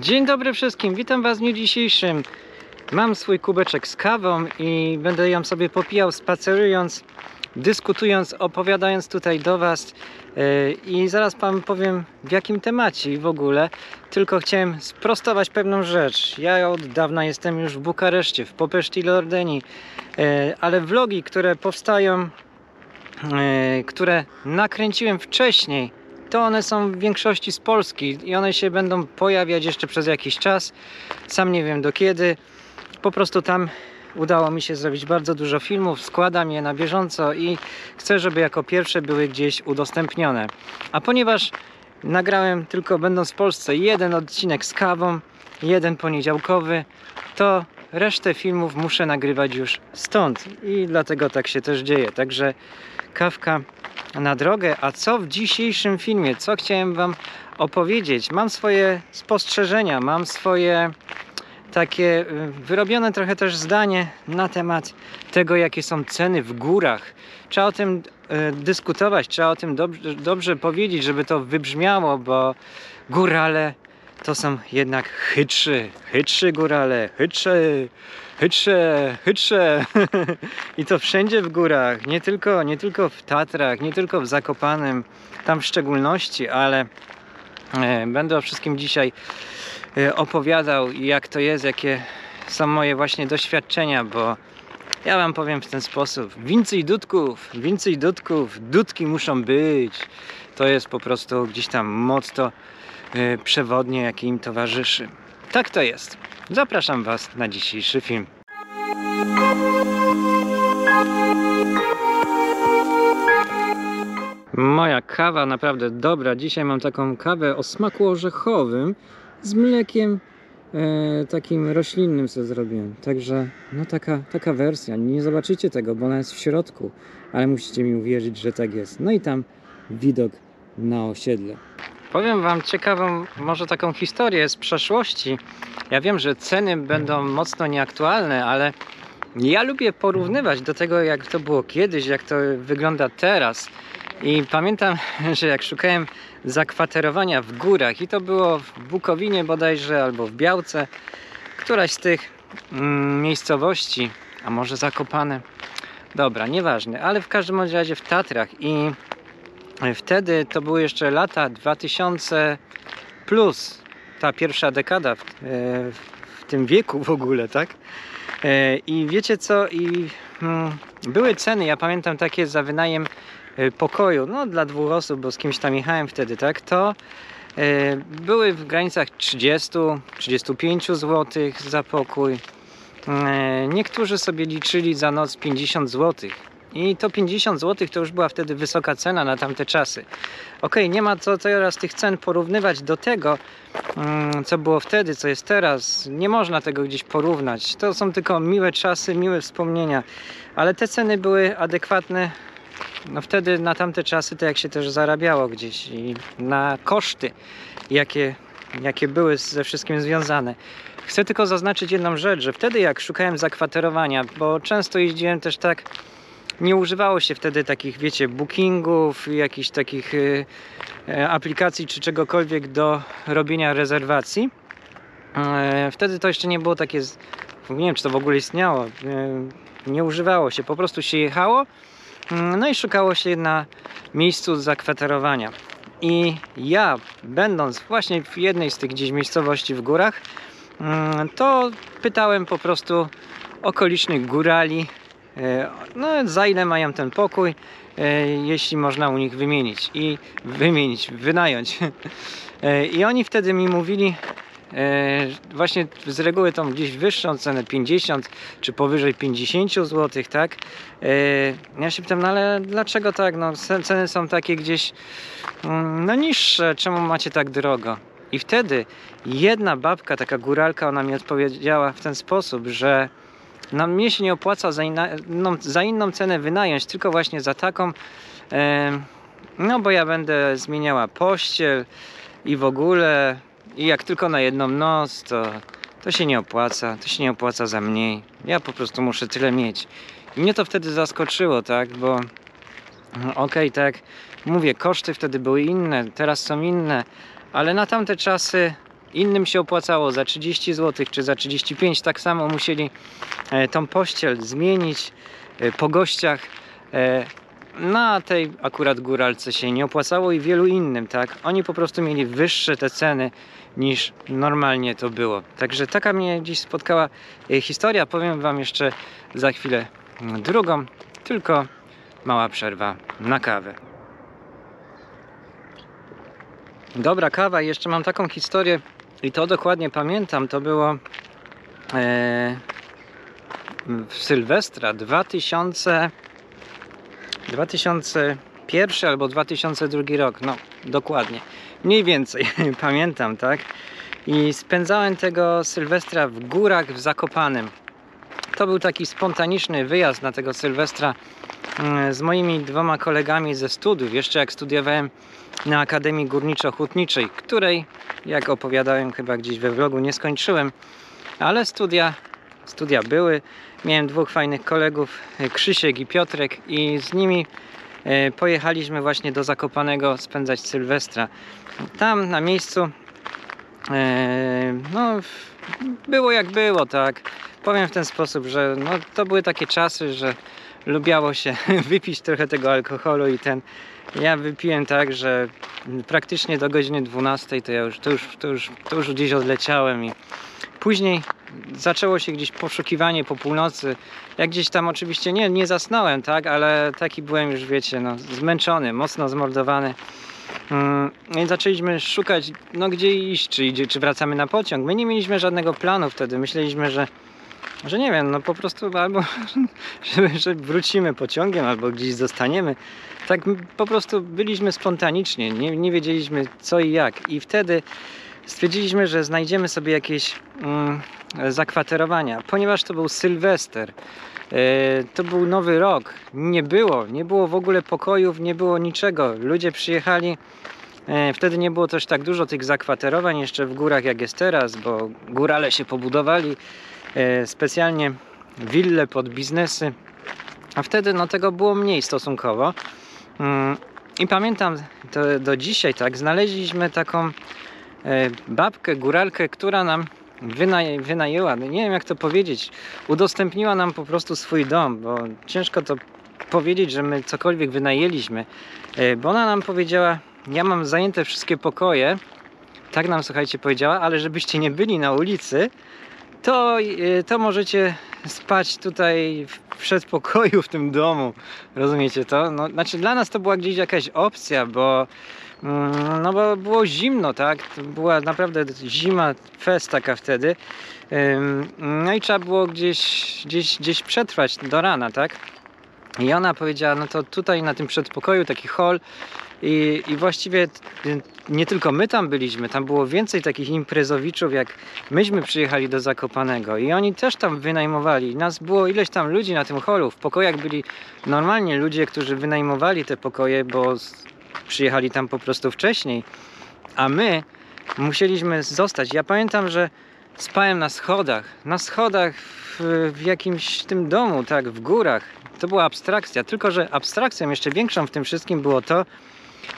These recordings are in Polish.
Dzień dobry wszystkim, witam was w dniu dzisiejszym. Mam swój kubeczek z kawą i będę ją sobie popijał spacerując, dyskutując, opowiadając tutaj do was. Yy, I zaraz wam powiem w jakim temacie w ogóle. Tylko chciałem sprostować pewną rzecz. Ja od dawna jestem już w Bukareszcie, w Popeszti Lordeni, yy, ale vlogi, które powstają, yy, które nakręciłem wcześniej, to one są w większości z Polski i one się będą pojawiać jeszcze przez jakiś czas. Sam nie wiem do kiedy. Po prostu tam udało mi się zrobić bardzo dużo filmów, składam je na bieżąco i chcę, żeby jako pierwsze były gdzieś udostępnione. A ponieważ nagrałem tylko będąc w Polsce jeden odcinek z kawą, jeden poniedziałkowy, to resztę filmów muszę nagrywać już stąd i dlatego tak się też dzieje. Także kawka na drogę. A co w dzisiejszym filmie? Co chciałem Wam opowiedzieć? Mam swoje spostrzeżenia, mam swoje takie y, wyrobione trochę też zdanie na temat tego, jakie są ceny w górach. Trzeba o tym y, dyskutować, trzeba o tym dobrze, dobrze powiedzieć, żeby to wybrzmiało, bo górale to są jednak chytrzy, chytrzy górale, chytrzy, chytrze, chytrze. I to wszędzie w górach, nie tylko, nie tylko w Tatrach, nie tylko w Zakopanem, tam w szczególności, ale e, będę o wszystkim dzisiaj e, opowiadał, jak to jest, jakie są moje właśnie doświadczenia, bo ja wam powiem w ten sposób. Więcej dudków, więcej dudków, dudki muszą być. To jest po prostu gdzieś tam motto e, przewodnie, jakie im towarzyszy. Tak to jest. Zapraszam Was na dzisiejszy film. Moja kawa naprawdę dobra. Dzisiaj mam taką kawę o smaku orzechowym z mlekiem e, takim roślinnym co zrobiłem. Także no taka, taka wersja. Nie zobaczycie tego, bo ona jest w środku, ale musicie mi uwierzyć, że tak jest. No i tam widok na osiedle. Powiem Wam ciekawą, może taką historię z przeszłości. Ja wiem, że ceny będą mocno nieaktualne, ale ja lubię porównywać do tego, jak to było kiedyś, jak to wygląda teraz. I pamiętam, że jak szukałem zakwaterowania w górach, i to było w Bukowinie bodajże, albo w Białce, któraś z tych mm, miejscowości, a może Zakopane, dobra, nieważne, ale w każdym razie w Tatrach i wtedy to były jeszcze lata 2000 plus, ta pierwsza dekada w, e, w tym wieku w ogóle, tak? E, I wiecie co? I mm, były ceny, ja pamiętam takie za wynajem e, pokoju, no dla dwóch osób, bo z kimś tam jechałem wtedy, tak? To były w granicach 30-35 zł za pokój. Niektórzy sobie liczyli za noc 50 zł. I to 50 zł to już była wtedy wysoka cena na tamte czasy. Ok, nie ma co teraz tych cen porównywać do tego, mm, co było wtedy, co jest teraz. Nie można tego gdzieś porównać. To są tylko miłe czasy, miłe wspomnienia. Ale te ceny były adekwatne no wtedy na tamte czasy, to jak się też zarabiało gdzieś i na koszty, jakie, jakie były ze wszystkim związane. Chcę tylko zaznaczyć jedną rzecz, że wtedy jak szukałem zakwaterowania, bo często jeździłem też tak nie używało się wtedy takich, wiecie, bookingów, jakichś takich y, y, aplikacji czy czegokolwiek do robienia rezerwacji. E, wtedy to jeszcze nie było takie, nie wiem czy to w ogóle istniało, e, nie używało się, po prostu się jechało, mm, no i szukało się na miejscu zakwaterowania. I ja, będąc właśnie w jednej z tych gdzieś miejscowości w górach, mm, to pytałem po prostu okolicznych górali, no za ile mają ten pokój, e, jeśli można u nich wymienić i wymienić, wynająć. E, I oni wtedy mi mówili, właśnie z reguły tą gdzieś wyższą cenę 50 czy powyżej 50 zł, tak? Ja się pytam, no ale dlaczego tak? No ceny są takie gdzieś mm, no niższe, czemu macie tak drogo? I wtedy jedna babka, taka góralka, ona mi odpowiedziała w ten sposób, że no, mnie się nie opłaca za, no, za inną cenę wynająć, tylko właśnie za taką, e, no bo ja będę zmieniała pościel i w ogóle, i jak tylko na jedną noc, to, to się nie opłaca, to się nie opłaca za mniej. Ja po prostu muszę tyle mieć. I mnie to wtedy zaskoczyło, tak, bo no, okej, okay, tak, mówię, koszty wtedy były inne, teraz są inne, ale na tamte czasy innym się opłacało za 30 zł czy za 35, tak samo musieli e, tą pościel zmienić e, po gościach. E, na tej akurat góralce się nie opłacało i wielu innym, tak? Oni po prostu mieli wyższe te ceny niż normalnie to było. Także taka mnie dziś spotkała historia. Powiem Wam jeszcze za chwilę mm, drugą, tylko mała przerwa na kawę. Dobra kawa, jeszcze mam taką historię i to dokładnie pamiętam. To było e, w Sylwestra 2000 2001 albo 2002 rok, no dokładnie, mniej więcej pamiętam, tak? I spędzałem tego Sylwestra w górach w Zakopanem. To był taki spontaniczny wyjazd na tego Sylwestra mm, z moimi dwoma kolegami ze studiów, jeszcze jak studiowałem na Akademii Górniczo-Hutniczej, której, jak opowiadałem chyba gdzieś we vlogu, nie skończyłem, ale studia, studia były. Miałem dwóch fajnych kolegów, Krzysiek i Piotrek i z nimi e, pojechaliśmy właśnie do Zakopanego spędzać Sylwestra. Tam na miejscu no, było jak było, tak. Powiem w ten sposób, że no, to były takie czasy, że lubiało się wypić trochę tego alkoholu i ten ja wypiłem tak, że praktycznie do godziny 12 to ja już, to już, to już, to już gdzieś odleciałem i później zaczęło się gdzieś poszukiwanie po północy. Ja gdzieś tam oczywiście nie, nie zasnąłem, tak, ale taki byłem już, wiecie, no, zmęczony, mocno zmordowany. Mm, I zaczęliśmy szukać, no gdzie iść, czy, idzie, czy wracamy na pociąg. My nie mieliśmy żadnego planu wtedy. Myśleliśmy, że, że nie wiem, no po prostu albo że, że wrócimy pociągiem, albo gdzieś zostaniemy. Tak po prostu byliśmy spontaniczni, nie, nie wiedzieliśmy co i jak. I wtedy stwierdziliśmy, że znajdziemy sobie jakieś mm, zakwaterowania, ponieważ to był Sylwester. E, to był nowy rok. Nie było, nie było w ogóle pokojów, nie było niczego. Ludzie przyjechali. E, wtedy nie było też tak dużo tych zakwaterowań jeszcze w górach jak jest teraz, bo górale się pobudowali e, specjalnie wille pod biznesy. A wtedy no, tego było mniej stosunkowo. Mm, I pamiętam do dzisiaj tak, znaleźliśmy taką babkę, góralkę, która nam wynaj wynajęła, no nie wiem jak to powiedzieć, udostępniła nam po prostu swój dom, bo ciężko to powiedzieć, że my cokolwiek wynajęliśmy, e, bo ona nam powiedziała, ja mam zajęte wszystkie pokoje, tak nam słuchajcie powiedziała, ale żebyście nie byli na ulicy, to, e, to możecie spać tutaj w przedpokoju w tym domu. Rozumiecie to? No, znaczy dla nas to była gdzieś jakaś opcja, bo no bo było zimno, tak? Była naprawdę zima, fest taka wtedy. No i trzeba było gdzieś, gdzieś, gdzieś przetrwać do rana, tak? I ona powiedziała, no to tutaj na tym przedpokoju taki hol i, i właściwie nie tylko my tam byliśmy, tam było więcej takich imprezowiczów, jak myśmy przyjechali do Zakopanego i oni też tam wynajmowali. Nas było ileś tam ludzi na tym holu. W pokojach byli normalnie ludzie, którzy wynajmowali te pokoje, bo przyjechali tam po prostu wcześniej, a my musieliśmy zostać. Ja pamiętam, że spałem na schodach, na schodach w, w jakimś tym domu, tak, w górach. To była abstrakcja, tylko że abstrakcją jeszcze większą w tym wszystkim było to,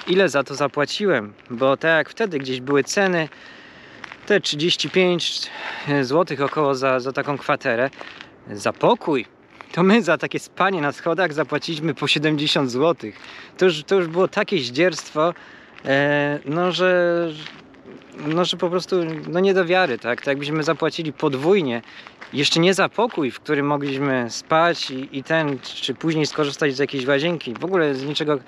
ile za to zapłaciłem, bo tak jak wtedy gdzieś były ceny, te 35 zł około za, za taką kwaterę, za pokój to my za takie spanie na schodach zapłaciliśmy po 70 zł. To już, to już było takie zdzierstwo, e, no że no, że po prostu no nie do wiary, tak? Tak jakbyśmy zapłacili podwójnie, jeszcze nie za pokój, w którym mogliśmy spać i, i ten, czy później skorzystać z jakiejś łazienki. W ogóle z niczego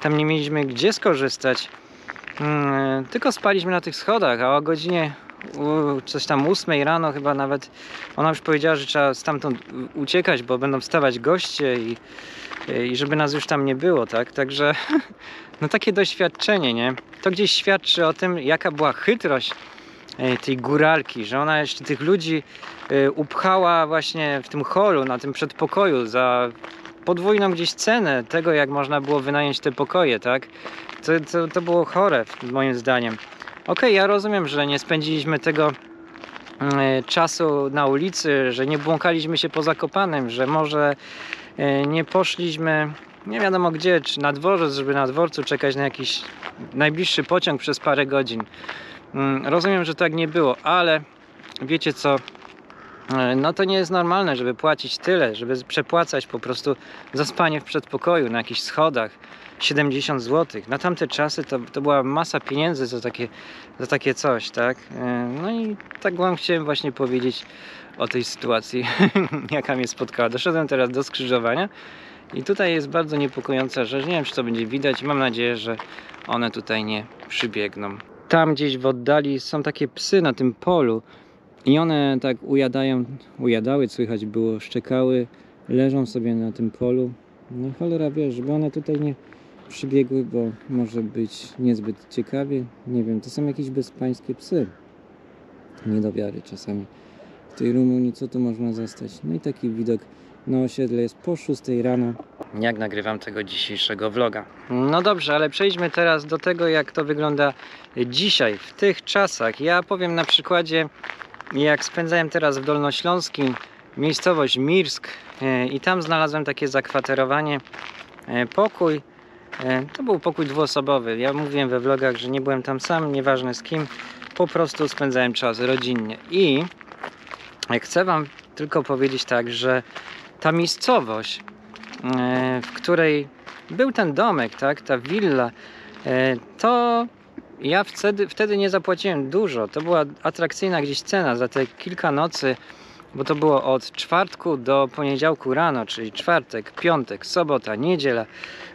tam nie mieliśmy gdzie skorzystać. Hmm, tylko spaliśmy na tych schodach, a o godzinie coś tam 8 rano chyba nawet ona już powiedziała, że trzeba stamtąd uciekać, bo będą wstawać goście i, i żeby nas już tam nie było, tak? Także no takie doświadczenie, nie? To gdzieś świadczy o tym, jaka była chytrość e, tej góralki, że ona jeszcze tych ludzi e, upchała właśnie w tym holu, na tym przedpokoju za podwójną gdzieś cenę tego, jak można było wynająć te pokoje, tak? To, to, to było chore moim zdaniem. Ok, ja rozumiem, że nie spędziliśmy tego e, czasu na ulicy, że nie błąkaliśmy się po Zakopanem, że może e, nie poszliśmy nie wiadomo gdzie, czy na dworzec, żeby na dworcu czekać na jakiś najbliższy pociąg przez parę godzin. Mm, Rozumiem, że tak nie było, ale wiecie co? E, No to nie jest normalne, żeby płacić tyle, żeby przepłacać po prostu za spanie w przedpokoju na jakichś schodach 70 zł. Na tamte czasy to, to była masa pieniędzy za takie, za takie coś, tak? E, No i tak wam chciałem właśnie powiedzieć o tej sytuacji, jaka mnie spotkała. Doszedłem teraz do skrzyżowania i tutaj jest bardzo niepokojąca rzecz. Nie wiem, czy to będzie widać. Mam nadzieję, że one tutaj nie przybiegną. Tam gdzieś w oddali są takie psy na tym polu i one tak ujadają, ujadały, słychać było, szczekały, leżą sobie na tym polu. No cholera wiesz, żeby one tutaj nie przybiegły, bo może być niezbyt ciekawie. Nie wiem, to są jakieś bezpańskie psy. Nie do wiary czasami. W tej Rumunii co tu można zastać? No i taki widok na osiedle jest po 6 rano. Jak nagrywam tego dzisiejszego vloga. No dobrze, ale przejdźmy teraz do tego, jak to wygląda dzisiaj, w tych czasach. Ja powiem na przykładzie, jak spędzałem teraz w Dolnośląskim, miejscowość Mirsk e, i tam znalazłem takie zakwaterowanie, e, pokój. E, To był pokój dwuosobowy. Ja mówiłem we vlogach, że nie byłem tam sam, nieważne z kim, po prostu spędzałem czas rodzinnie. I chcę Wam tylko powiedzieć tak, że ta miejscowość, e, w której był ten domek, tak, ta willa, e, to ja wtedy, wtedy nie zapłaciłem dużo. To była atrakcyjna gdzieś cena za te kilka nocy, bo to było od czwartku do poniedziałku rano, czyli czwartek, piątek, sobota, niedziela.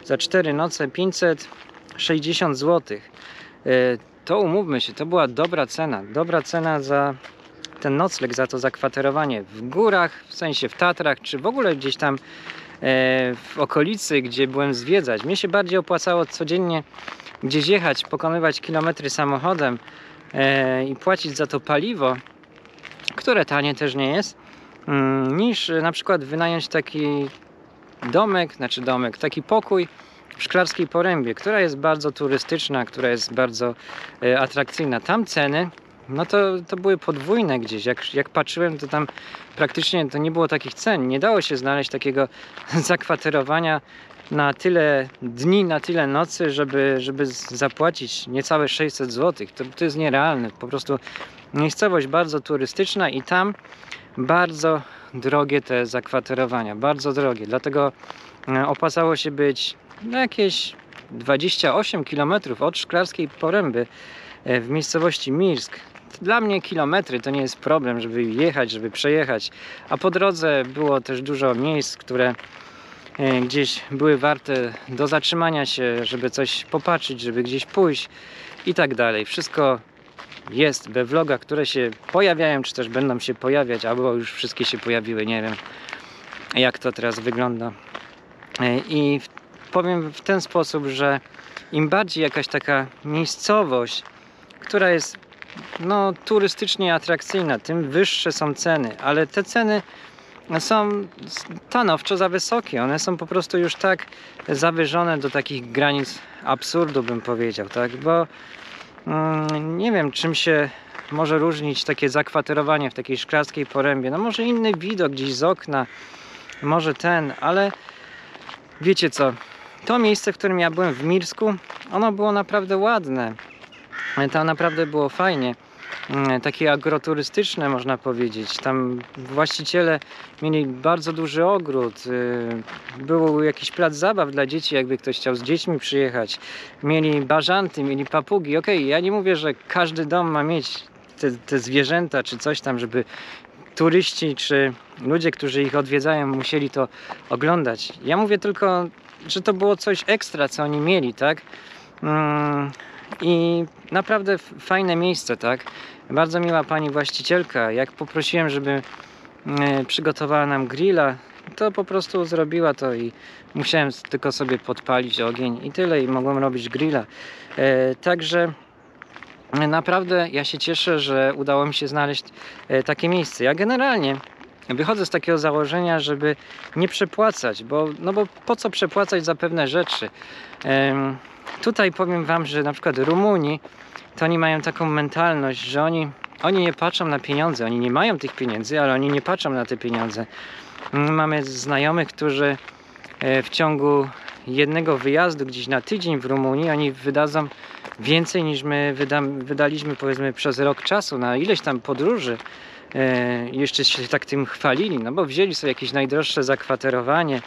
Za cztery noce 560 zł. E, To umówmy się, to była dobra cena. Dobra cena za ten nocleg, za to zakwaterowanie w górach, w sensie w Tatrach, czy w ogóle gdzieś tam e, w okolicy, gdzie byłem zwiedzać. Mnie się bardziej opłacało codziennie gdzieś jechać, pokonywać kilometry samochodem e, i płacić za to paliwo, które tanie też nie jest, mm, niż e, na przykład wynająć taki domek, znaczy domek, taki pokój w Szklarskiej Porębie, która jest bardzo turystyczna, która jest bardzo e, atrakcyjna. Tam ceny no to, to były podwójne gdzieś. Jak, jak patrzyłem, to tam praktycznie to nie było takich cen. Nie dało się znaleźć takiego zakwaterowania na tyle dni, na tyle nocy, żeby, żeby zapłacić niecałe 600 zł. To, to jest nierealne. Po prostu miejscowość bardzo turystyczna i tam bardzo drogie te zakwaterowania. Bardzo drogie. Dlatego e, opłacało się być no jakieś 28 km od Szklarskiej Poręby e, w miejscowości Mirsk. Dla mnie kilometry to nie jest problem, żeby jechać, żeby przejechać. A po drodze było też dużo miejsc, które e, gdzieś były warte do zatrzymania się, żeby coś popatrzeć, żeby gdzieś pójść i tak dalej. Wszystko jest we vlogach, które się pojawiają, czy też będą się pojawiać, albo już wszystkie się pojawiły, nie wiem jak to teraz wygląda. E, I powiem w ten sposób, że im bardziej jakaś taka miejscowość, która jest no, turystycznie atrakcyjna, tym wyższe są ceny, ale te ceny są stanowczo za wysokie. One są po prostu już tak zawyżone do takich granic absurdu, bym powiedział, tak? Bo nie wiem, czym się może różnić takie zakwaterowanie w takiej szklarskiej porębie. No może inny widok gdzieś z okna, może ten, ale wiecie co? To miejsce, w którym ja byłem w Mirsku, ono było naprawdę ładne. Tam naprawdę było fajnie. Mm, Takie agroturystyczne można powiedzieć. Tam właściciele mieli bardzo duży ogród. y, Był jakiś plac zabaw dla dzieci, jakby ktoś chciał z dziećmi przyjechać. Mieli bażanty, mieli papugi. Okej, ja nie mówię, że każdy dom ma mieć te, te zwierzęta czy coś tam, żeby turyści czy ludzie, którzy ich odwiedzają, musieli to oglądać. Ja mówię tylko, że to było coś ekstra, co oni mieli, tak? Mm, I naprawdę fajne miejsce, tak? Bardzo miła pani właścicielka. Jak poprosiłem, żeby e, przygotowała nam grilla, to po prostu zrobiła to i musiałem tylko sobie podpalić ogień i tyle i mogłem robić grilla. E, Także e, naprawdę ja się cieszę, że udało mi się znaleźć takie miejsce. Ja generalnie wychodzę z takiego założenia, żeby nie przepłacać, bo, no bo po co przepłacać za pewne rzeczy? Tutaj powiem Wam, że na przykład Rumuni to oni mają taką mentalność, że oni, oni nie patrzą na pieniądze, oni nie mają tych pieniędzy, ale oni nie patrzą na te pieniądze. Mm, Mamy znajomych, którzy e, w ciągu jednego wyjazdu gdzieś na tydzień w Rumunii, oni wydadzą więcej niż my wydaliśmy powiedzmy przez rok czasu na ileś tam podróży. E, jeszcze się tak tym chwalili, no bo wzięli sobie jakieś najdroższe zakwaterowanie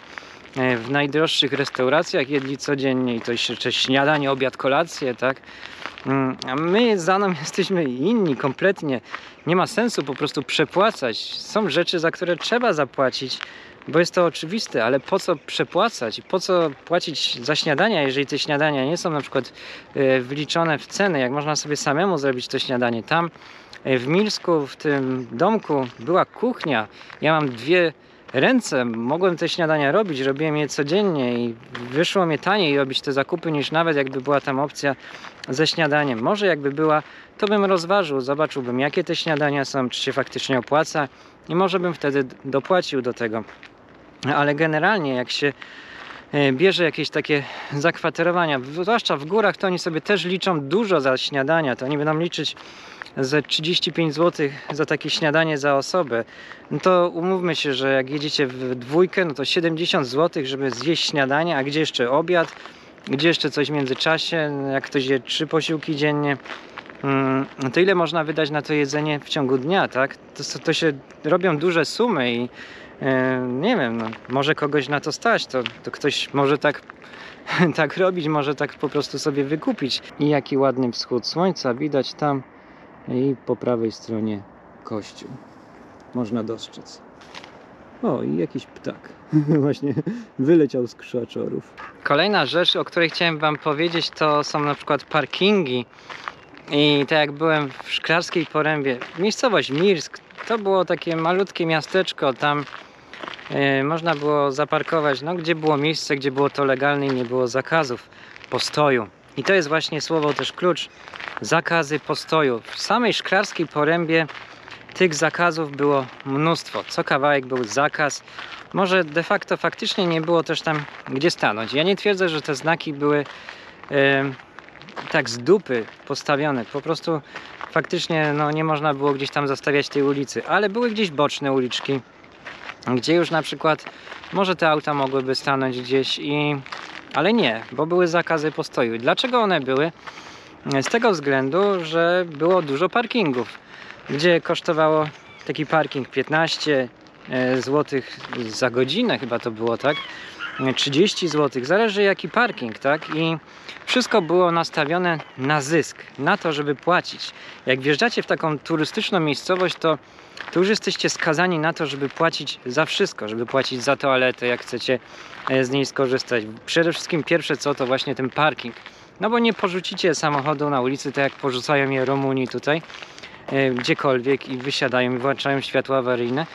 e, w najdroższych restauracjach, jedli codziennie i to jeszcze śniadanie, obiad, kolację, tak? Mm, A my za nami jesteśmy inni kompletnie. Nie ma sensu po prostu przepłacać. Są rzeczy, za które trzeba zapłacić, bo jest to oczywiste, ale po co przepłacać? Po co płacić za śniadania, jeżeli te śniadania nie są na przykład e, wliczone w cenę, jak można sobie samemu zrobić to śniadanie? Tam w Milsku, w tym domku była kuchnia. Ja mam dwie ręce, mogłem te śniadania robić, robiłem je codziennie i wyszło mi taniej robić te zakupy niż nawet jakby była tam opcja ze śniadaniem. Może jakby była, to bym rozważył, zobaczyłbym jakie te śniadania są, czy się faktycznie opłaca i może bym wtedy dopłacił do tego. Ale generalnie jak się e, bierze jakieś takie zakwaterowania, zwłaszcza w górach, to oni sobie też liczą dużo za śniadania, to oni będą liczyć ze 35 zł za takie śniadanie za osobę. No to umówmy się, że jak jedziecie w dwójkę, no to 70 zł, żeby zjeść śniadanie, a gdzie jeszcze obiad, gdzie jeszcze coś w międzyczasie, jak ktoś je trzy posiłki dziennie, mm, to ile można wydać na to jedzenie w ciągu dnia, tak? To, to się robią duże sumy i e, nie wiem, no, może kogoś na to stać, to, to ktoś może tak, tak robić, może tak po prostu sobie wykupić. I jaki ładny wschód słońca widać tam i po prawej stronie kościół. Można dostrzec. O, i jakiś ptak. Właśnie wyleciał z krzaczorów. Kolejna rzecz, o której chciałem Wam powiedzieć, to są na przykład parkingi. I tak jak byłem w Szklarskiej Porębie, miejscowość Mirsk, to było takie malutkie miasteczko, tam e, można było zaparkować, no gdzie było miejsce, gdzie było to legalne i nie było zakazów postoju. I to jest właśnie słowo też klucz, zakazy postoju. W samej Szklarskiej Porębie tych zakazów było mnóstwo. Co kawałek był zakaz. Może de facto faktycznie nie było też tam gdzie stanąć. Ja nie twierdzę, że te znaki były e, tak z dupy postawione. Po prostu faktycznie no, nie można było gdzieś tam zastawiać tej ulicy, ale były gdzieś boczne uliczki, gdzie już na przykład może te auta mogłyby stanąć gdzieś i ale nie, bo były zakazy postoju. Dlaczego one były? Z tego względu, że było dużo parkingów, gdzie kosztowało taki parking 15 zł za godzinę, chyba to było tak. E, 30 zł, zależy jaki parking, tak? I wszystko było nastawione na zysk, na to, żeby płacić. Jak wjeżdżacie w taką turystyczną miejscowość, to, to już jesteście skazani na to, żeby płacić za wszystko, żeby płacić za toaletę, jak chcecie e, z niej skorzystać. Przede wszystkim pierwsze co to właśnie ten parking. No bo nie porzucicie samochodu na ulicy, tak jak porzucają je Romuni tutaj, e, gdziekolwiek i wysiadają i włączają światła awaryjne.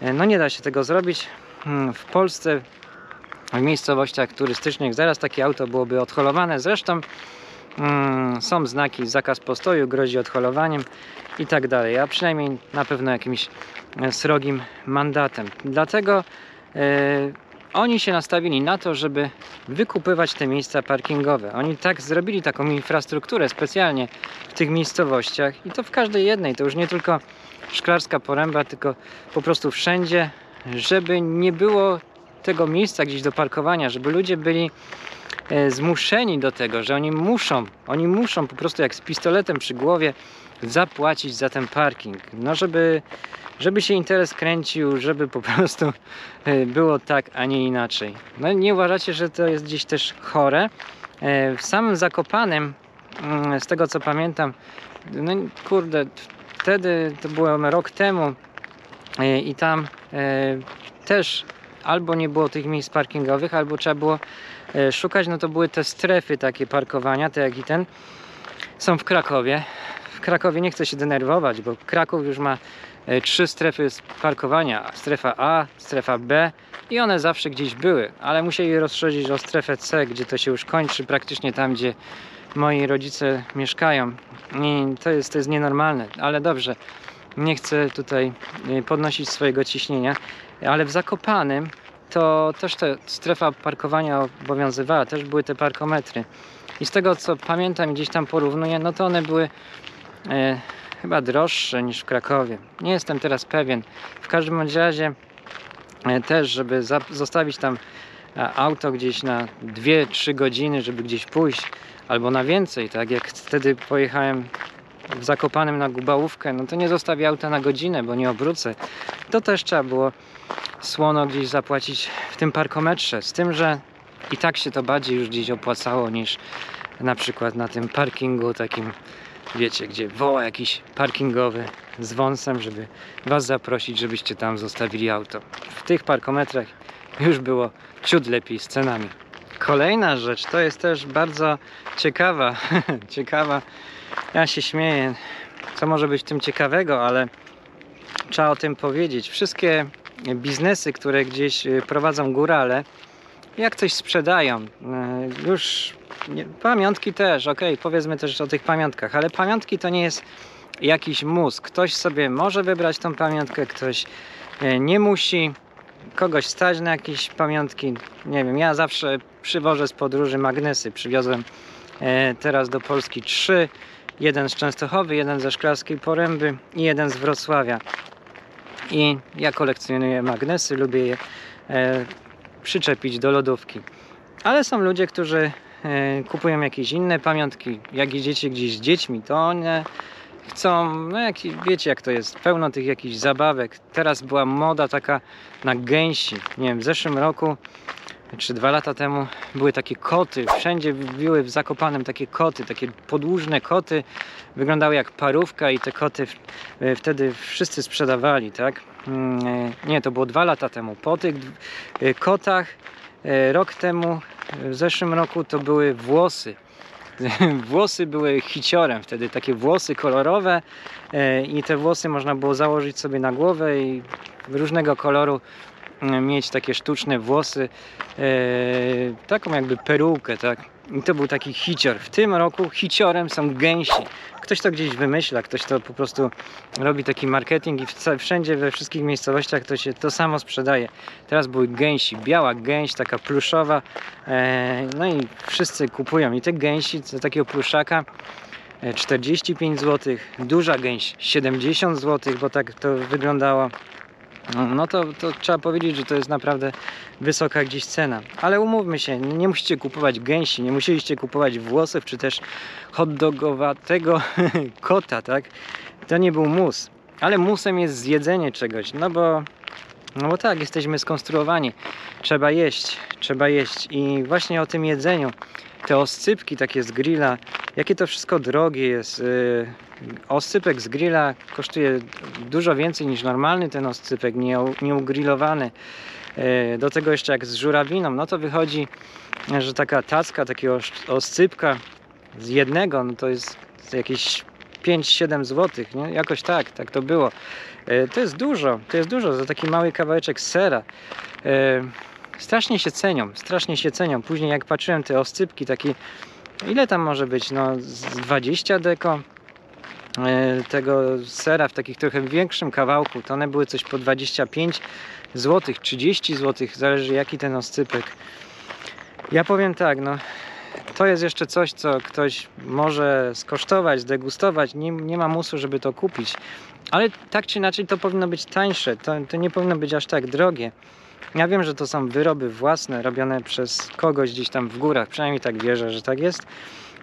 E, No nie da się tego zrobić. Hmm, W Polsce w miejscowościach turystycznych zaraz takie auto byłoby odholowane. Zresztą mm, są znaki zakaz postoju, grozi odholowaniem i tak dalej, a przynajmniej na pewno jakimś e, srogim mandatem. Dlatego e, oni się nastawili na to, żeby wykupywać te miejsca parkingowe. Oni tak zrobili taką infrastrukturę specjalnie w tych miejscowościach i to w każdej jednej, to już nie tylko Szklarska Poręba, tylko po prostu wszędzie, żeby nie było tego miejsca gdzieś do parkowania, żeby ludzie byli e, zmuszeni do tego, że oni muszą, oni muszą po prostu jak z pistoletem przy głowie zapłacić za ten parking. No żeby, żeby się interes kręcił, żeby po prostu e, było tak, a nie inaczej. No nie uważacie, że to jest gdzieś też chore? E, W samym Zakopanem, mm, z tego co pamiętam, no kurde, wtedy to było rok temu i tam też albo nie było tych miejsc parkingowych, albo trzeba było e, szukać, no to były te strefy takie parkowania, te jak i ten, są w Krakowie. W Krakowie nie chcę się denerwować, bo Kraków już ma e, trzy strefy parkowania. Strefa A, strefa B i one zawsze gdzieś były, ale musieli rozszerzyć o strefę C, gdzie to się już kończy, praktycznie tam, gdzie moi rodzice mieszkają. I to jest, to jest nienormalne, ale dobrze. Nie chcę tutaj e, podnosić swojego ciśnienia, ale w Zakopanem to też ta strefa parkowania obowiązywała, też były te parkometry. I z tego co pamiętam gdzieś tam porównuję, no to one były e, chyba droższe niż w Krakowie. Nie jestem teraz pewien. W każdym razie e, też, żeby zostawić tam e, auto gdzieś na 2-3 godziny, żeby gdzieś pójść, albo na więcej, tak? Jak wtedy pojechałem w Zakopanem na Gubałówkę, no to nie zostawię auta na godzinę, bo nie obrócę. To też trzeba było słono gdzieś zapłacić w tym parkometrze, z tym, że i tak się to bardziej już gdzieś opłacało niż na przykład na tym parkingu takim, wiecie, gdzie woła jakiś parkingowy z wąsem, żeby was zaprosić, żebyście tam zostawili auto. W tych parkometrach już było ciut lepiej z cenami. Kolejna rzecz to jest też bardzo ciekawa, ciekawa. Ja się śmieję, co może być w tym ciekawego, ale trzeba o tym powiedzieć. Wszystkie biznesy, które gdzieś y, prowadzą górale, jak coś sprzedają, y, już nie, pamiątki też, ok, powiedzmy też o tych pamiątkach, ale pamiątki to nie jest jakiś mózg. Ktoś sobie może wybrać tą pamiątkę, ktoś y, nie musi. Kogoś stać na jakieś pamiątki. Nie wiem, ja zawsze przywożę z podróży magnesy. Przywiozłem teraz do Polski trzy. Jeden z Częstochowy, jeden ze Szklarskiej Poręby i jeden z Wrocławia. I ja kolekcjonuję magnesy, lubię je e, przyczepić do lodówki. Ale są ludzie, którzy e, kupują jakieś inne pamiątki. Jak idziecie gdzieś z dziećmi, to one chcą, no jak, wiecie jak to jest, pełno tych jakichś zabawek. Teraz była moda taka na gęsi. Nie wiem, w zeszłym roku czy dwa lata temu były takie koty, wszędzie były w Zakopanem takie koty, takie podłużne koty, wyglądały jak parówka i te koty e, wtedy wszyscy sprzedawali, tak? Mm, e, Nie, to było dwa lata temu. Po tych e, kotach rok temu, w zeszłym roku to były włosy. Włosy były hiciorem wtedy, takie włosy kolorowe i te włosy można było założyć sobie na głowę i różnego koloru mieć takie sztuczne włosy, e, taką jakby perukę, tak? I to był taki hicior. W tym roku hiciorem są gęsi. Ktoś to gdzieś wymyśla, ktoś to po prostu robi taki marketing i wszędzie, we wszystkich miejscowościach to się to samo sprzedaje. Teraz były gęsi, biała gęś, taka pluszowa, e, no i wszyscy kupują. I te gęsi, takiego pluszaka, e, 45 zł, duża gęś 70 zł, bo tak to wyglądało. No to, to trzeba powiedzieć, że to jest naprawdę wysoka gdzieś cena. Ale umówmy się, nie musicie kupować gęsi, nie musieliście kupować włosów, czy też hot dogowatego kota, tak? To nie był mus. Ale musem jest zjedzenie czegoś, no bo, no bo tak, jesteśmy skonstruowani. Trzeba jeść, trzeba jeść. I właśnie o tym jedzeniu, te oscypki takie z grilla, jakie to wszystko drogie jest. Yy, oscypek z grilla kosztuje dużo więcej niż normalny ten oscypek, nie, nieugrillowany. Yy, do tego jeszcze jak z żurawiną, no to wychodzi, że taka tacka takiego os- oscypka z jednego, no to jest jakieś 5-7 zł, nie? Jakoś tak, tak to było. E, To jest dużo, to jest dużo za taki mały kawałeczek sera. E, Strasznie się cenią, strasznie się cenią. Później jak patrzyłem te oscypki, takie, ile tam może być, no z 20 deko e, tego sera w takich trochę większym kawałku, to one były coś po 25 zł, 30 zł, zależy jaki ten oscypek. Ja powiem tak, no to jest jeszcze coś, co ktoś może skosztować, zdegustować. Nie, nie ma musu, żeby to kupić. Ale tak czy inaczej to powinno być tańsze. To, to nie powinno być aż tak drogie. Ja wiem, że to są wyroby własne, robione przez kogoś gdzieś tam w górach. Przynajmniej tak wierzę, że tak jest.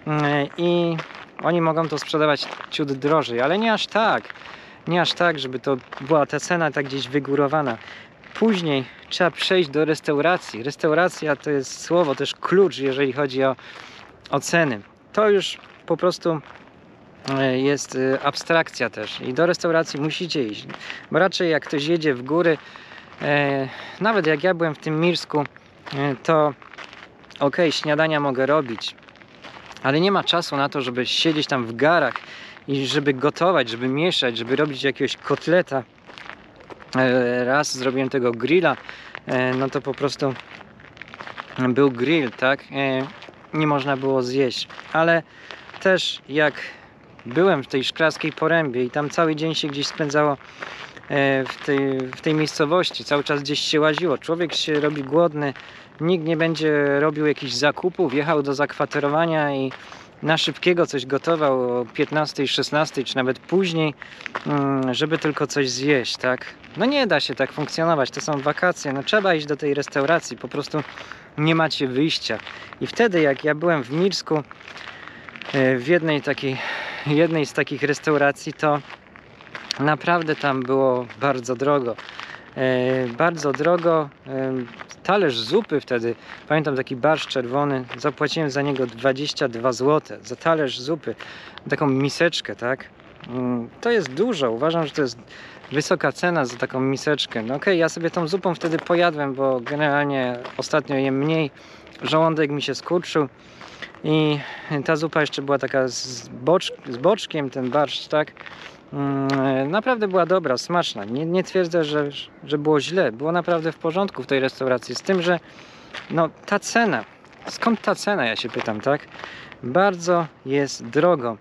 Mm, I oni mogą to sprzedawać ciut drożej, ale nie aż tak. Nie aż tak, żeby to była ta cena tak gdzieś wygórowana. Później trzeba przejść do restauracji. Restauracja to jest słowo, też klucz, jeżeli chodzi o, o ceny. To już po prostu jest e, abstrakcja też i do restauracji musicie iść, bo raczej jak ktoś jedzie w góry, e, nawet jak ja byłem w tym Mirsku, e, to ok, śniadania mogę robić, ale nie ma czasu na to, żeby siedzieć tam w garach i żeby gotować, żeby mieszać, żeby robić jakiegoś kotleta. E, Raz zrobiłem tego grilla, e, no to po prostu był grill, tak? E, Nie można było zjeść, ale też jak byłem w tej szklarskiej porębie i tam cały dzień się gdzieś spędzało e, w tej, w tej miejscowości, cały czas gdzieś się łaziło, człowiek się robi głodny, nikt nie będzie robił jakichś zakupów, jechał do zakwaterowania i na szybkiego coś gotował o 15, 16 czy nawet później, mm, żeby tylko coś zjeść, tak? No nie da się tak funkcjonować, to są wakacje, no trzeba iść do tej restauracji, po prostu nie macie wyjścia. I wtedy jak ja byłem w Mirsku, e, w jednej takiej, jednej z takich restauracji, to naprawdę tam było bardzo drogo. E, bardzo drogo. E, talerz zupy wtedy, pamiętam taki barszcz czerwony, zapłaciłem za niego 22 zł. Za talerz zupy, taką miseczkę, tak? Mm, To jest dużo. Uważam, że to jest wysoka cena za taką miseczkę. No okej, ja sobie tą zupą wtedy pojadłem, bo generalnie ostatnio jem mniej. Żołądek mi się skurczył. I ta zupa jeszcze była taka z, bocz, z boczkiem, ten barszcz, tak? Mm, Naprawdę była dobra, smaczna. Nie, nie twierdzę, że, że było źle. Było naprawdę w porządku w tej restauracji. Z tym, że no, ta cena, skąd ta cena, ja się pytam, tak? Bardzo jest drogo.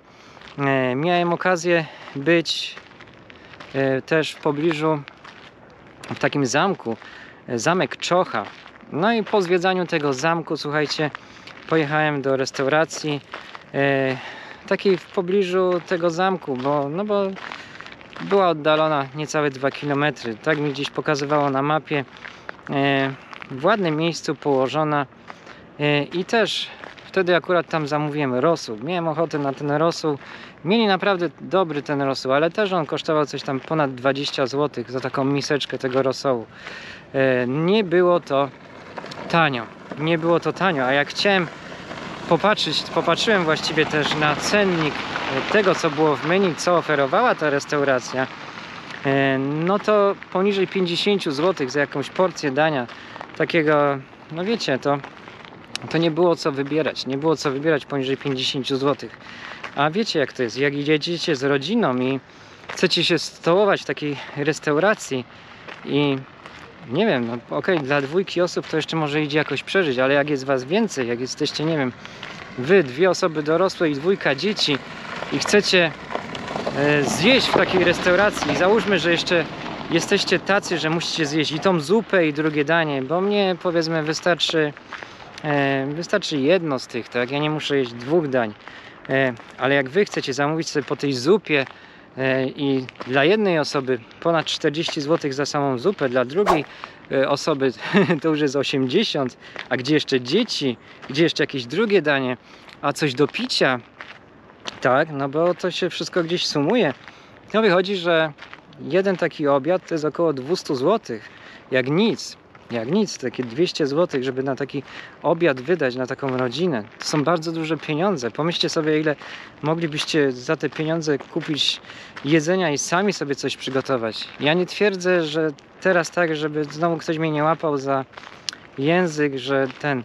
E, miałem okazję być e, też w pobliżu w takim zamku, e, zamek Czocha. No i po zwiedzaniu tego zamku, słuchajcie, pojechałem do restauracji e, takiej w pobliżu tego zamku, bo, no bo była oddalona niecałe 2 km. Tak mi gdzieś pokazywało na mapie. E, w ładnym miejscu położona e, i też wtedy akurat tam zamówiłem rosół. Miałem ochotę na ten rosół. Mieli naprawdę dobry ten rosół, ale też on kosztował coś tam ponad 20 zł za taką miseczkę tego rosołu. E, nie było to tanio. Nie było to tanio, a jak chciałem popatrzeć, popatrzyłem właściwie też na cennik e, tego, co było w menu, co oferowała ta restauracja, e, no to poniżej 50 zł za jakąś porcję dania takiego, no wiecie, to, to nie było co wybierać. Nie było co wybierać poniżej 50 zł. A wiecie jak to jest, jak jedziecie z rodziną i chcecie się stołować w takiej restauracji i nie wiem, no okej, dla dwójki osób to jeszcze może idzie jakoś przeżyć, ale jak jest was więcej, jak jesteście, nie wiem, wy, dwie osoby dorosłe i dwójka dzieci i chcecie e, zjeść w takiej restauracji i załóżmy, że jeszcze jesteście tacy, że musicie zjeść i tą zupę i drugie danie, bo mnie powiedzmy wystarczy e, wystarczy jedno z tych, tak? Ja nie muszę jeść dwóch dań. E, ale jak wy chcecie zamówić sobie po tej zupie i dla jednej osoby ponad 40 zł za samą zupę, dla drugiej e, osoby to już jest 80, a gdzie jeszcze dzieci, gdzie jeszcze jakieś drugie danie, a coś do picia, tak, no bo to się wszystko gdzieś sumuje. No wychodzi, że jeden taki obiad to jest około 200 zł, jak nic. Jak nic, takie 200 zł, żeby na taki obiad wydać, na taką rodzinę. To są bardzo duże pieniądze. Pomyślcie sobie, ile moglibyście za te pieniądze kupić jedzenia i sami sobie coś przygotować. Ja nie twierdzę, że teraz tak, żeby znowu ktoś mnie nie łapał za język, że ten.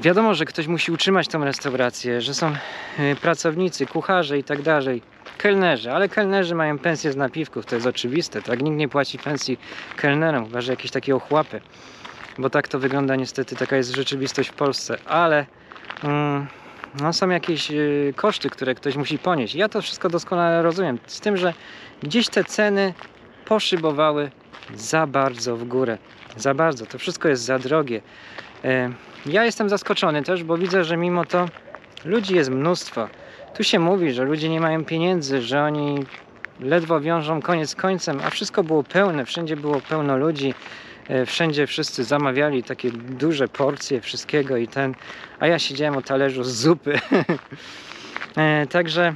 Wiadomo, że ktoś musi utrzymać tą restaurację, że są y, pracownicy, kucharze i tak dalej. Kelnerzy, ale kelnerzy mają pensję z napiwków, to jest oczywiste, tak? Nikt nie płaci pensji kelnerom, chyba że jakieś takie ochłapy. Bo tak to wygląda niestety, taka jest rzeczywistość w Polsce, ale mm, no, są jakieś y, koszty, które ktoś musi ponieść. Ja to wszystko doskonale rozumiem, z tym, że gdzieś te ceny poszybowały za bardzo w górę. Za bardzo, to wszystko jest za drogie. E, Ja jestem zaskoczony też, bo widzę, że mimo to ludzi jest mnóstwo. Tu się mówi, że ludzie nie mają pieniędzy, że oni ledwo wiążą koniec końcem, a wszystko było pełne, wszędzie było pełno ludzi, e, wszędzie wszyscy zamawiali takie duże porcje wszystkiego i ten, a ja siedziałem o talerzu z zupy. E, Także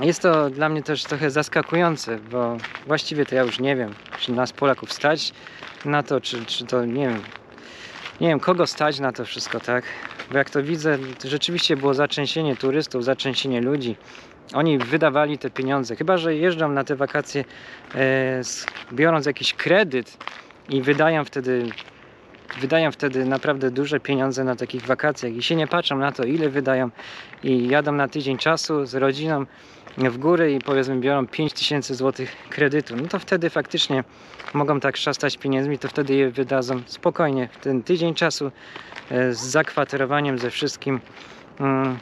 jest to dla mnie też trochę zaskakujące, bo właściwie to ja już nie wiem, czy nas Polaków stać na to, czy, czy to nie wiem, nie wiem kogo stać na to wszystko, tak? Bo jak to widzę, to rzeczywiście było zatrzęsienie turystów, zatrzęsienie ludzi. Oni wydawali te pieniądze, chyba że jeżdżą na te wakacje e, biorąc jakiś kredyt i wydają wtedy wydają wtedy naprawdę duże pieniądze na takich wakacjach i się nie patrzą na to, ile wydają i jadą na tydzień czasu z rodziną w góry i powiedzmy biorą 5000 zł kredytu, no to wtedy faktycznie mogą tak szastać pieniędzmi, to wtedy je wydadzą spokojnie w ten tydzień czasu e, z zakwaterowaniem, ze wszystkim mm,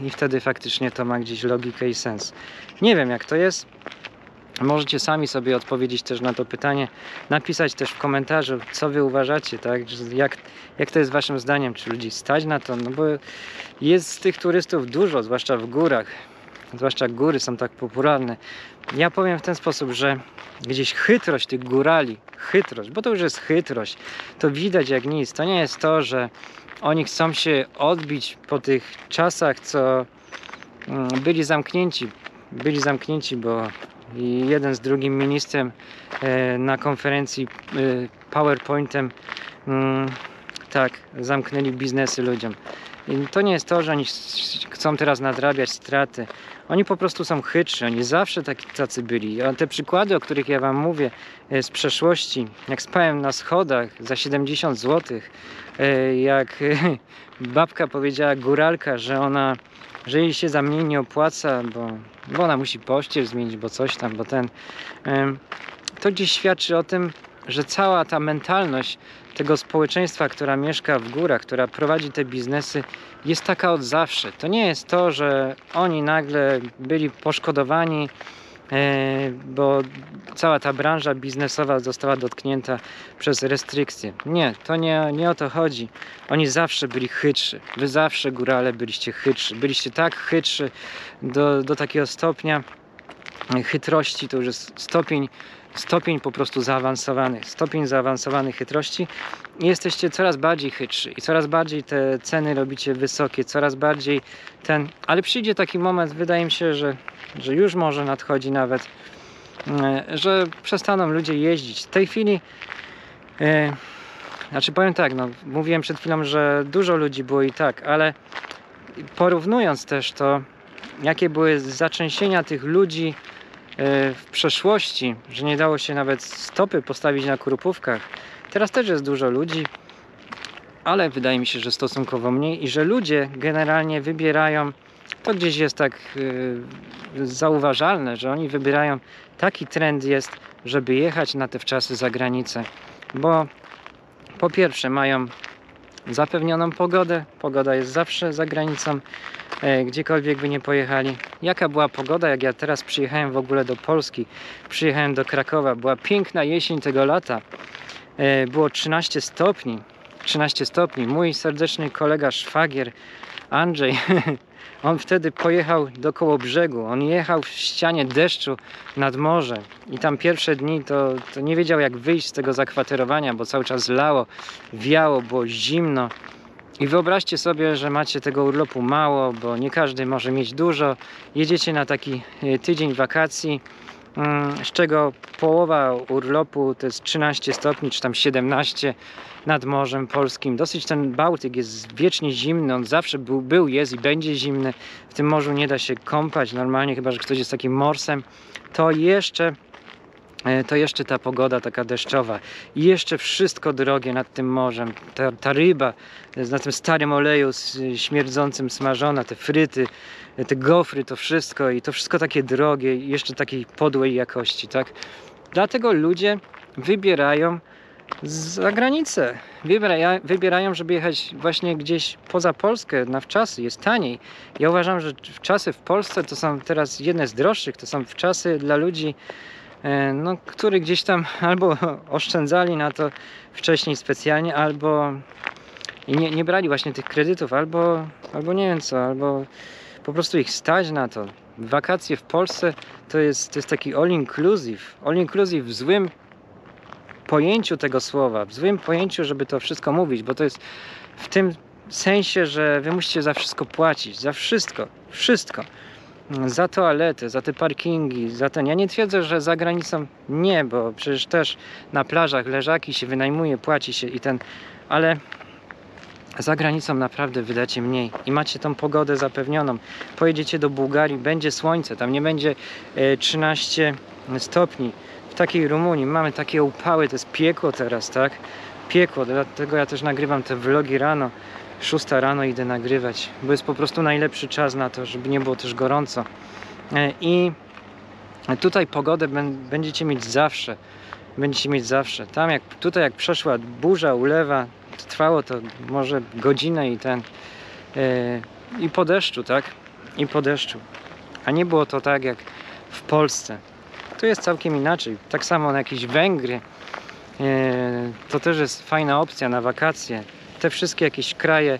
i wtedy faktycznie to ma gdzieś logikę i sens. Nie wiem jak to jest. Możecie sami sobie odpowiedzieć też na to pytanie, napisać też w komentarzu, co wy uważacie, tak? Jak, jak to jest waszym zdaniem, czy ludzi stać na to? No bo jest tych turystów dużo, zwłaszcza w górach. Zwłaszcza góry są tak popularne. Ja powiem w ten sposób, że gdzieś chytrość tych górali, chytrość, bo to już jest chytrość, to widać jak nic. To nie jest to, że oni chcą się odbić po tych czasach, co mm, byli zamknięci. Byli zamknięci, bo jeden z drugim ministrem e, na konferencji e, PowerPointem mm, tak, zamknęli biznesy ludziom. I to nie jest to, że oni chcą teraz nadrabiać straty. Oni po prostu są chytrzy, oni zawsze taki, tacy byli. A te przykłady, o których ja Wam mówię e, z przeszłości, jak spałem na schodach za 70 zł, jak babka powiedziała góralka, że ona, że jej się za mniej nie opłaca, bo, bo ona musi pościel zmienić, bo coś tam, bo ten. To gdzieś świadczy o tym, że cała ta mentalność tego społeczeństwa, która mieszka w górach, która prowadzi te biznesy, jest taka od zawsze. To nie jest to, że oni nagle byli poszkodowani, e, bo cała ta branża biznesowa została dotknięta przez restrykcje. Nie, to nie, nie o to chodzi. Oni zawsze byli chytrzy. Wy zawsze, górale, byliście chytrzy. Byliście tak chytrzy do, do takiego stopnia chytrości, to już jest stopień, stopień po prostu zaawansowany, stopień zaawansowanej chytrości jesteście coraz bardziej chytrzy i coraz bardziej te ceny robicie wysokie, coraz bardziej ten, ale przyjdzie taki moment, wydaje mi się, że, że już może nadchodzi nawet, e, że przestaną ludzie jeździć. W tej chwili e, znaczy powiem tak, no, mówiłem przed chwilą, że dużo ludzi było i tak, ale porównując też to, jakie były zatrzęsienia tych ludzi w przeszłości, że nie dało się nawet stopy postawić na krupówkach. Teraz też jest dużo ludzi, ale wydaje mi się, że stosunkowo mniej i że ludzie generalnie wybierają, to gdzieś jest tak e, zauważalne, że oni wybierają, taki trend jest, żeby jechać na te wczasy za granicę, bo po pierwsze mają zapewnioną pogodę, pogoda jest zawsze za granicą, e, gdziekolwiek by nie pojechali. Jaka była pogoda, jak ja teraz przyjechałem w ogóle do Polski, przyjechałem do Krakowa, była piękna jesień tego lata, e, było 13 stopni, 13 stopni. Mój serdeczny kolega, szwagier Andrzej, on wtedy pojechał do brzegu, on jechał w ścianie deszczu nad morze i tam pierwsze dni to, to nie wiedział jak wyjść z tego zakwaterowania, bo cały czas lało, wiało, było zimno. I wyobraźcie sobie, że macie tego urlopu mało, bo nie każdy może mieć dużo. Jedziecie na taki e, tydzień wakacji, z czego połowa urlopu to jest 13 stopni, czy tam 17 nad Morzem Polskim. Dosyć ten Bałtyk jest wiecznie zimny, on zawsze był, był, jest i będzie zimny. W tym morzu nie da się kąpać normalnie, chyba że ktoś jest takim morsem. To jeszcze e, to jeszcze ta pogoda taka deszczowa i jeszcze wszystko drogie nad tym morzem. Ta, ta ryba na tym starym oleju śmierdzącym smażona, te fryty, te gofry, to wszystko i to wszystko takie drogie jeszcze takiej podłej jakości, tak? Dlatego ludzie wybierają za granicę. Wybierają, wybierają, żeby jechać właśnie gdzieś poza Polskę na wczasy, jest taniej. Ja uważam, że wczasy w Polsce to są teraz jedne z droższych, to są wczasy dla ludzi, e, no, którzy gdzieś tam albo oszczędzali na to wcześniej specjalnie, albo i nie, nie brali właśnie tych kredytów, albo, albo nie wiem co, albo po prostu ich stać na to. Wakacje w Polsce to jest, to jest taki all inclusive. All inclusive w złym pojęciu tego słowa, w złym pojęciu, żeby to wszystko mówić, bo to jest w tym sensie, że wy musicie za wszystko płacić, za wszystko, wszystko. Za toalety, za te parkingi, za ten. Ja nie twierdzę, że za granicą nie, bo przecież też na plażach leżaki się wynajmuje, płaci się i ten, ale za granicą naprawdę wydacie mniej i macie tą pogodę zapewnioną. Pojedziecie do Bułgarii, będzie słońce, tam nie będzie e, 13 stopni. W takiej Rumunii mamy takie upały, to jest piekło teraz, tak? Piekło, dlatego ja też nagrywam te vlogi rano. 6 rano idę nagrywać, bo jest po prostu najlepszy czas na to, żeby nie było też gorąco. E, I tutaj pogodę bę- będziecie mieć zawsze. Będziecie mieć zawsze. Tam jak tutaj jak przeszła burza, ulewa, trwało to może godzinę i ten e, i po deszczu, tak? I po deszczu. A nie było to tak jak w Polsce. Tu jest całkiem inaczej. Tak samo na jakieś Węgry. E, to też jest fajna opcja na wakacje. Te wszystkie jakieś kraje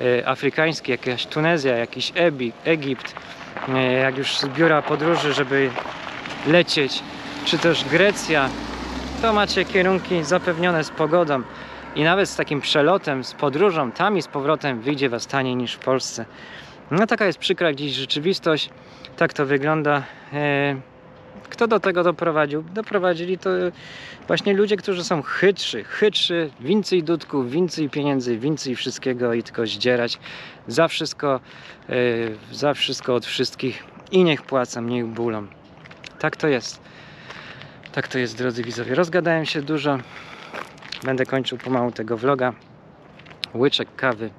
e, afrykańskie, jakaś Tunezja, jakiś Egipt, jak już z biura podróży, żeby lecieć, czy też Grecja, to macie kierunki zapewnione z pogodą i nawet z takim przelotem, z podróżą tam i z powrotem wyjdzie Was taniej niż w Polsce. No taka jest przykra dziś rzeczywistość, tak to wygląda. E, Kto do tego doprowadził? Doprowadzili to właśnie ludzie, którzy są chytrzy, chytrzy, więcej dudków, więcej pieniędzy, więcej wszystkiego i tylko zdzierać za wszystko, e, za wszystko od wszystkich i niech płacą, niech bólą. Tak to jest. Tak to jest, drodzy widzowie. Rozgadałem się dużo. Będę kończył pomału tego vloga. Łyczek kawy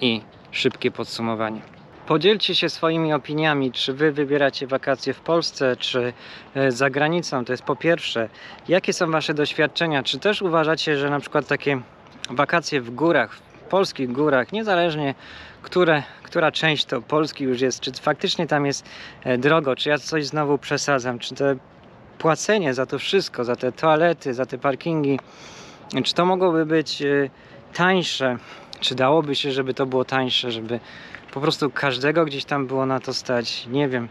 i szybkie podsumowanie. Podzielcie się swoimi opiniami, czy wy wybieracie wakacje w Polsce, czy e, za granicą. To jest po pierwsze, jakie są wasze doświadczenia? Czy też uważacie, że na przykład takie wakacje w górach, w polskich górach, niezależnie które, która część to Polski już jest, czy faktycznie tam jest e, drogo, czy ja coś znowu przesadzam, czy te płacenie za to wszystko, za te toalety, za te parkingi, czy to mogłoby być e, tańsze, czy dałoby się, żeby to było tańsze, żeby po prostu każdego gdzieś tam było na to stać. Nie wiem.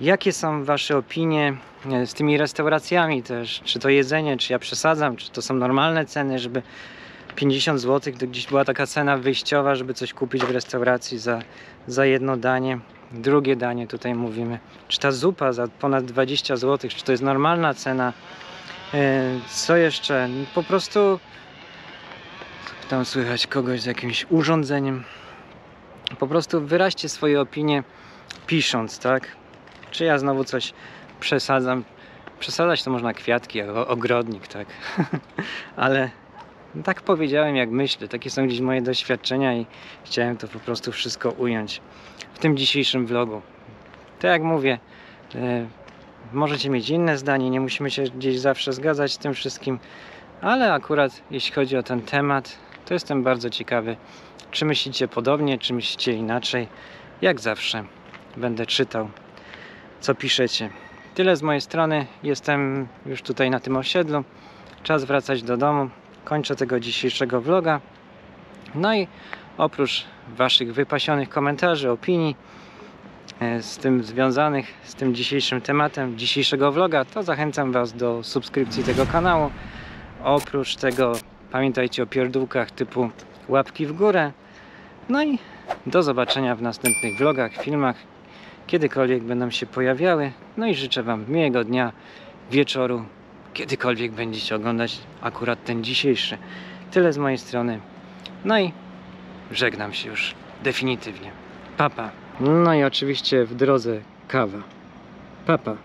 Jakie są Wasze opinie e, z tymi restauracjami też? Czy to jedzenie, czy ja przesadzam, czy to są normalne ceny, żeby 50 zł to gdzieś była taka cena wyjściowa, żeby coś kupić w restauracji za, za jedno danie. Drugie danie tutaj mówimy. Czy ta zupa za ponad 20 zł, czy to jest normalna cena? E, Co jeszcze? Po prostu tam słychać kogoś z jakimś urządzeniem. Po prostu wyraźcie swoje opinie pisząc, tak? Czy ja znowu coś przesadzam? Przesadzać to można kwiatki, ogrodnik, tak? Ale tak powiedziałem, jak myślę. Takie są gdzieś moje doświadczenia i chciałem to po prostu wszystko ująć w tym dzisiejszym vlogu. Tak jak mówię, e, możecie mieć inne zdanie, nie musimy się gdzieś zawsze zgadzać z tym wszystkim, ale akurat jeśli chodzi o ten temat, to jestem bardzo ciekawy, czy myślicie podobnie, czy myślicie inaczej. Jak zawsze będę czytał, co piszecie. Tyle z mojej strony. Jestem już tutaj na tym osiedlu. Czas wracać do domu. Kończę tego dzisiejszego vloga. No i oprócz Waszych wypasionych komentarzy, opinii z tym związanych z tym dzisiejszym tematem dzisiejszego vloga, to zachęcam Was do subskrypcji tego kanału. Oprócz tego pamiętajcie o pierdółkach typu łapki w górę. No i do zobaczenia w następnych vlogach, filmach, kiedykolwiek będą się pojawiały. No i życzę Wam miłego dnia, wieczoru, kiedykolwiek będziecie oglądać akurat ten dzisiejszy. Tyle z mojej strony. No i żegnam się już definitywnie. Papa. No i oczywiście w drodze kawa. Papa.